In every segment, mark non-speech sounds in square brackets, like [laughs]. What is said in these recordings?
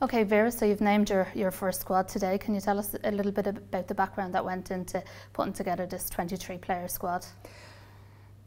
Okay, Vera, so you've named your, your first squad today. Can you tell us a little bit about the background that went into putting together this 23 player squad?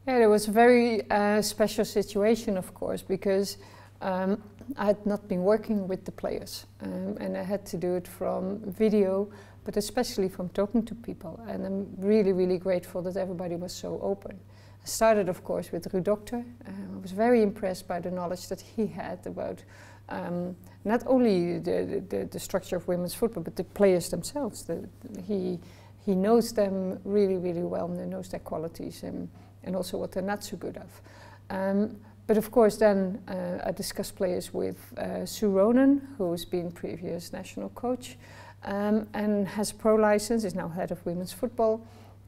Yeah, it was a very uh, special situation, of course, because um, I had not been working with the players um, and I had to do it from video, but especially from talking to people. And I'm really, really grateful that everybody was so open. I started, of course, with Ruud Dokter. Um, I was very impressed by the knowledge that he had about um, not only the, the, the, structure of women's football, but the players themselves. The, he, he knows them really, really well and he knows their qualities and, and also what they're not so good of. Um, but of course, then uh, I discussed players with uh, Sue Ronan, who's been previous national coach um, and has a pro license, is now head of women's football.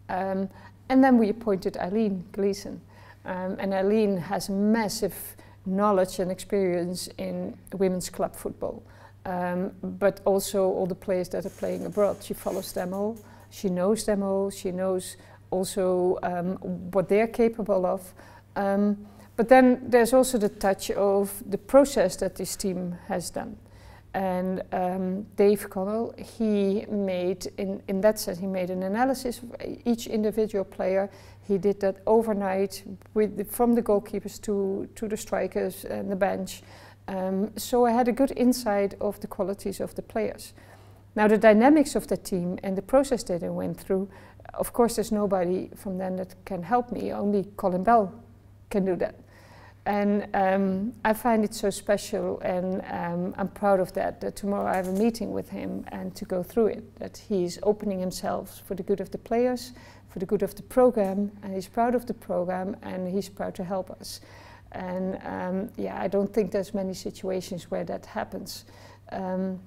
Um, and then we appointed Eileen Gleeson. Um, and Eileen has massive knowledge and experience in women's club football, um, but also all the players that are playing abroad. She follows them all, she knows them all, she knows also um, what they're capable of. Um, but then there's also the touch of the process that this team has done. And um, Dave Connell, he made, in, in that sense, he made an analysis of each individual player. He did that overnight with the, from the goalkeepers to, to the strikers and the bench. Um, so I had a good insight of the qualities of the players. Now the dynamics of the team and the process that I went through, of course there's nobody from them that can help me, only Colin Bell can do that. And um, I find it so special, and um, I'm proud of that. That tomorrow I have a meeting with him and to go through it. That he's opening himself for the good of the players, for the good of the program, and he's proud of the program, and he's proud to help us. And um, yeah, I don't think there's many situations where that happens. Um,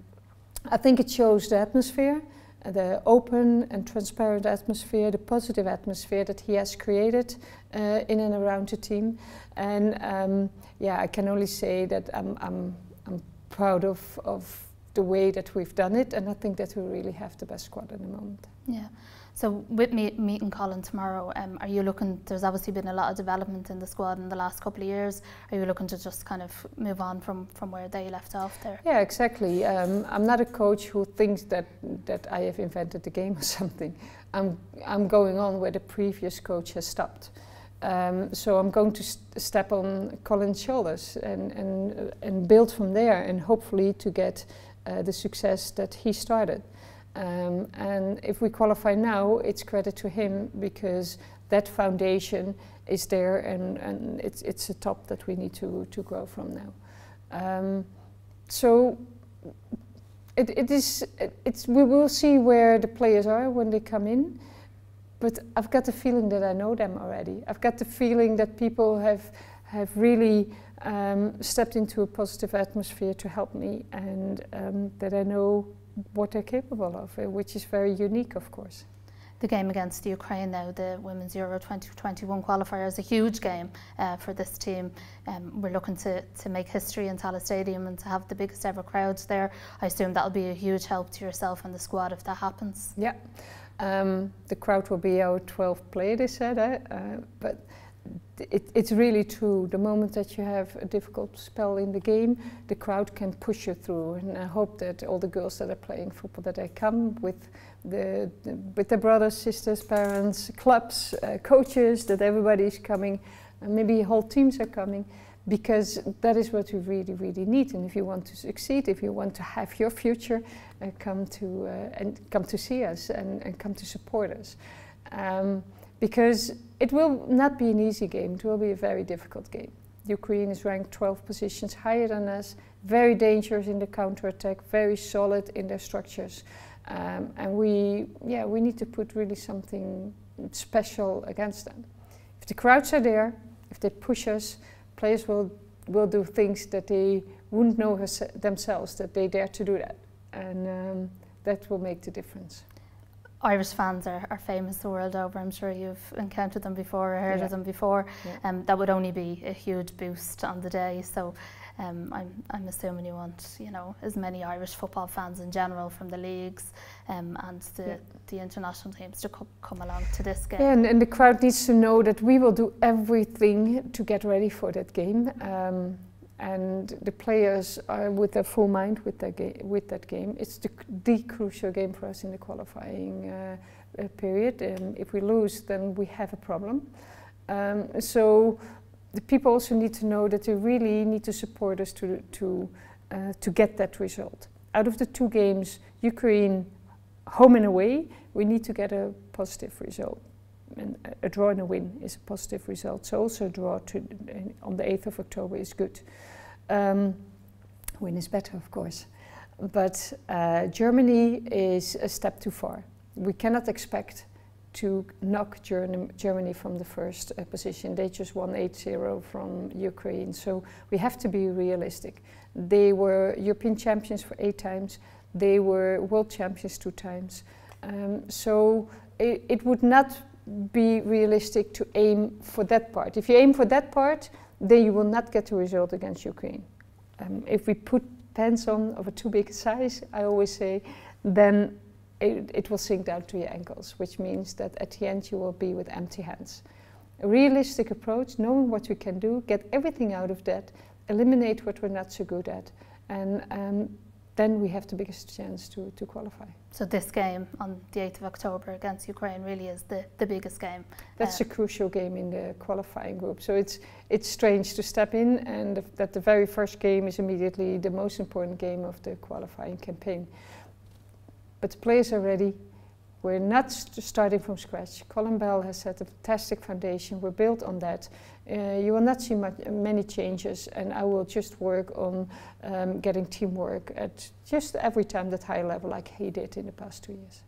I think it shows the atmosphere the open and transparent atmosphere, the positive atmosphere that he has created uh, in and around the team. And um, yeah, I can only say that I'm, I'm, I'm proud of, of the way that we've done it, and I think that we really have the best squad at the moment. Yeah. So with me, meeting Colin tomorrow, um, are you looking, there's obviously been a lot of development in the squad in the last couple of years. Are you looking to just kind of move on from, from where they left off there? Yeah, exactly. Um, I'm not a coach who thinks that, that I have invented the game [laughs] or something. I'm, I'm going on where the previous coach has stopped. Um, so I'm going to st step on Colin's shoulders and, and, and build from there and hopefully to get uh, the success that he started. Um, and if we qualify now, it's credit to him because that foundation is there and, and it's, it's a top that we need to, to grow from now. Um, so it, it is, it, it's, we will see where the players are when they come in, but I've got the feeling that I know them already. I've got the feeling that people have, have really um, stepped into a positive atmosphere to help me and um, that I know what they're capable of, uh, which is very unique, of course. The game against the Ukraine now, the Women's Euro 2021 qualifier, is a huge game uh, for this team. Um, we're looking to, to make history in Tallaght Stadium and to have the biggest ever crowds there. I assume that'll be a huge help to yourself and the squad if that happens. Yeah, um, the crowd will be our 12th player, they said, eh? uh, but it, it's really true. The moment that you have a difficult spell in the game, the crowd can push you through. And I hope that all the girls that are playing football, that they come with the, the with their brothers, sisters, parents, clubs, uh, coaches, that everybody is coming, and maybe whole teams are coming, because that is what we really, really need. And if you want to succeed, if you want to have your future, uh, come to uh, and come to see us and, and come to support us. Um, because it will not be an easy game. It will be a very difficult game. Ukraine is ranked 12 positions higher than us, very dangerous in the counterattack, very solid in their structures. Um, and we, yeah, we need to put really something special against them. If the crowds are there, if they push us, players will, will do things that they wouldn't know themselves, that they dare to do that. And um, that will make the difference. Irish fans are, are famous the world over. I'm sure you've encountered them before or heard yeah. of them before. Yeah. Um, that would only be a huge boost on the day. So um, I'm, I'm assuming you want, you know, as many Irish football fans in general from the leagues um, and the, yeah. the international teams to co come along to this game. Yeah, and, and, the crowd needs to know that we will do everything to get ready for that game. Um, and the players are with their full mind with, their with that game. It's the, the, crucial game for us in the qualifying uh, uh, period. Um, if we lose, then we have a problem. Um, so the people also need to know that they really need to support us to, to, uh, to get that result. Out of the two games, Ukraine home and away, we need to get a positive result. And a draw and a win is a positive result. So also a draw to, on the 8th of October is good. Um, win is better, of course. But uh, Germany is a step too far. We cannot expect to knock Germany from the first uh, position. They just won 8-0 from Ukraine. So we have to be realistic. They were European champions for eight times. They were world champions two times. Um, so it, it, would not be realistic to aim for that part. If you aim for that part, then you will not get a result against Ukraine. Um, if we put pants on of a too big size, I always say, then it, it, will sink down to your ankles, which means that at the end you will be with empty hands. A realistic approach, knowing what we can do, get everything out of that, eliminate what we're not so good at, and um, then we have the biggest chance to, to qualify. So this game on the 8th of October against Ukraine really is the, the biggest game. That's uh, a crucial game in the qualifying group. So it's, it's strange to step in and that the very first game is immediately the most important game of the qualifying campaign but the players are ready. We're not st starting from scratch. Colin Bell has set a fantastic foundation. We're built on that. Uh, you will not see much, many changes, and I will just work on um, getting teamwork at just every time that high level, like he did in the past two years.